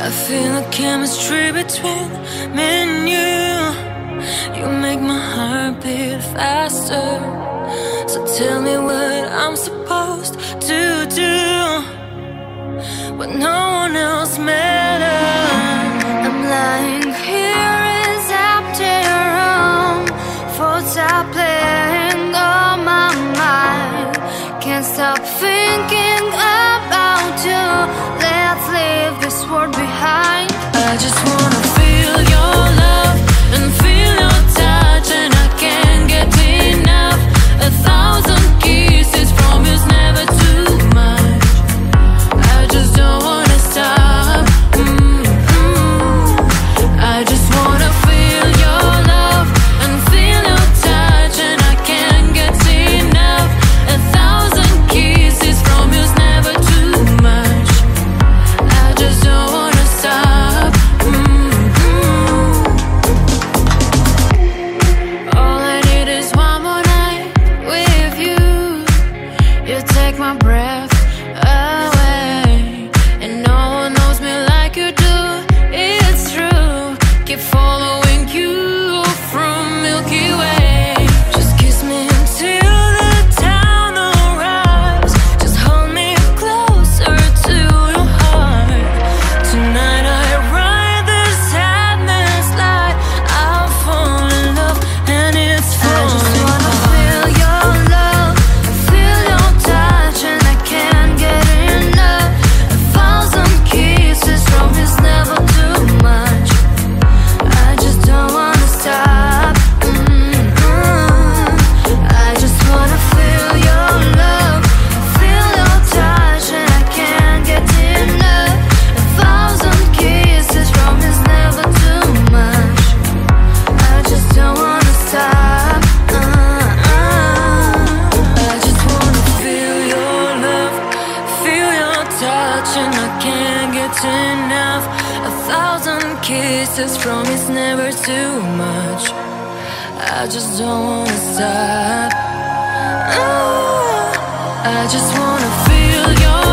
I feel the chemistry between me and you. You make my heart beat faster. So tell me what I'm supposed to do. But no one else matters. I'm lying here here is empty room. Thoughts are playing on my mind. Can't stop thinking about you. Let's leave this world. take my breath. it's enough. A thousand kisses from it's never too much. I just don't wanna stop. Ooh, I just wanna feel your